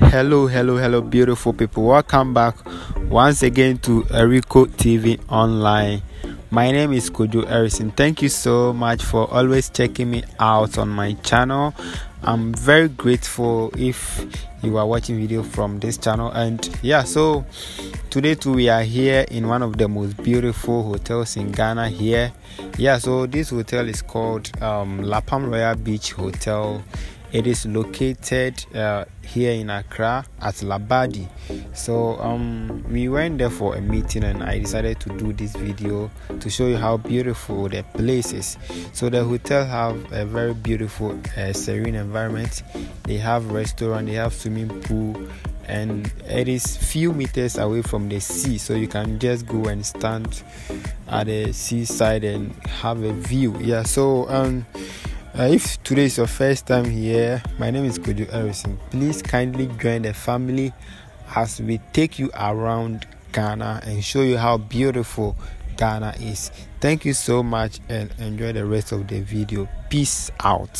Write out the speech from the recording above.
Hello, hello, hello, beautiful people. Welcome back once again to Erico TV Online. My name is Kojo Harrison. Thank you so much for always checking me out on my channel. I'm very grateful if you are watching video from this channel and yeah so today too we are here in one of the most beautiful hotels in ghana here yeah so this hotel is called um, La Palm royal beach hotel it is located uh, here in Accra at Labadi. So um, we went there for a meeting, and I decided to do this video to show you how beautiful the place is. So the hotel have a very beautiful, uh, serene environment. They have restaurant, they have swimming pool, and it is few meters away from the sea, so you can just go and stand at the seaside and have a view. Yeah. So um uh, if today is your first time here, my name is Kojo Harrison. Please kindly join the family as we take you around Ghana and show you how beautiful Ghana is. Thank you so much and enjoy the rest of the video. Peace out.